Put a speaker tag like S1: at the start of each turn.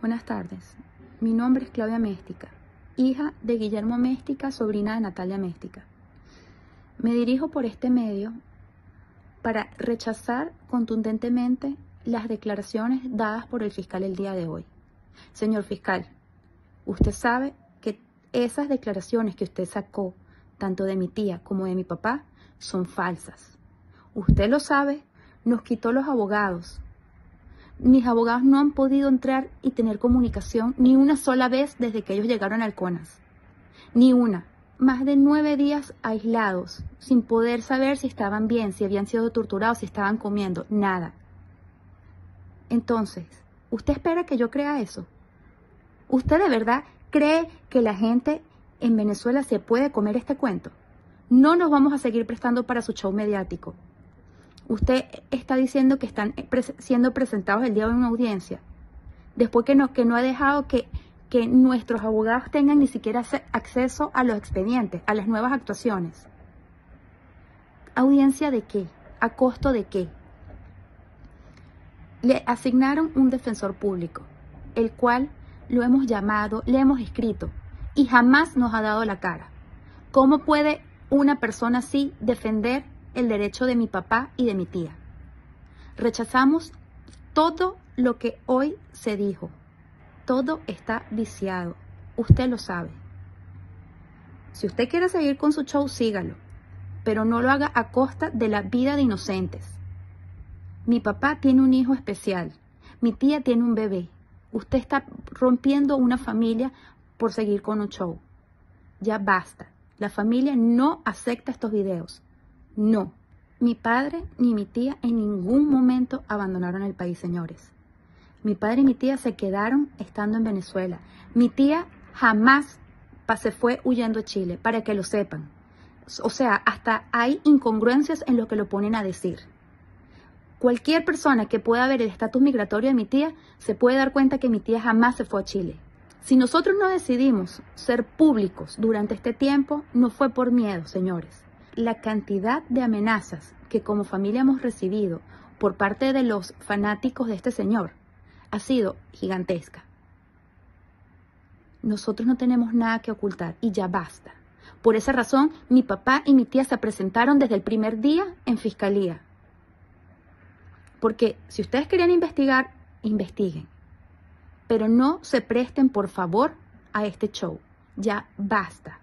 S1: Buenas tardes. Mi nombre es Claudia Méstica, hija de Guillermo Méstica, sobrina de Natalia Méstica. Me dirijo por este medio para rechazar contundentemente las declaraciones dadas por el fiscal el día de hoy. Señor fiscal, usted sabe que esas declaraciones que usted sacó, tanto de mi tía como de mi papá, son falsas. Usted lo sabe, nos quitó los abogados, mis abogados no han podido entrar y tener comunicación ni una sola vez desde que ellos llegaron al CONAS. Ni una. Más de nueve días aislados, sin poder saber si estaban bien, si habían sido torturados, si estaban comiendo, nada. Entonces, ¿usted espera que yo crea eso? ¿Usted de verdad cree que la gente en Venezuela se puede comer este cuento? No nos vamos a seguir prestando para su show mediático usted está diciendo que están siendo presentados el día de una audiencia, después que no, que no ha dejado que, que nuestros abogados tengan ni siquiera acceso a los expedientes, a las nuevas actuaciones. ¿Audiencia de qué? ¿A costo de qué? Le asignaron un defensor público, el cual lo hemos llamado, le hemos escrito y jamás nos ha dado la cara. ¿Cómo puede una persona así defender el derecho de mi papá y de mi tía. Rechazamos todo lo que hoy se dijo. Todo está viciado. Usted lo sabe. Si usted quiere seguir con su show, sígalo, pero no lo haga a costa de la vida de inocentes. Mi papá tiene un hijo especial. Mi tía tiene un bebé. Usted está rompiendo una familia por seguir con un show. Ya basta. La familia no acepta estos videos. No, mi padre ni mi tía en ningún momento abandonaron el país, señores. Mi padre y mi tía se quedaron estando en Venezuela. Mi tía jamás se fue huyendo a Chile, para que lo sepan. O sea, hasta hay incongruencias en lo que lo ponen a decir. Cualquier persona que pueda ver el estatus migratorio de mi tía se puede dar cuenta que mi tía jamás se fue a Chile. Si nosotros no decidimos ser públicos durante este tiempo, no fue por miedo, señores la cantidad de amenazas que como familia hemos recibido por parte de los fanáticos de este señor ha sido gigantesca. Nosotros no tenemos nada que ocultar y ya basta. Por esa razón, mi papá y mi tía se presentaron desde el primer día en fiscalía. Porque si ustedes querían investigar, investiguen. Pero no se presten, por favor, a este show. Ya basta.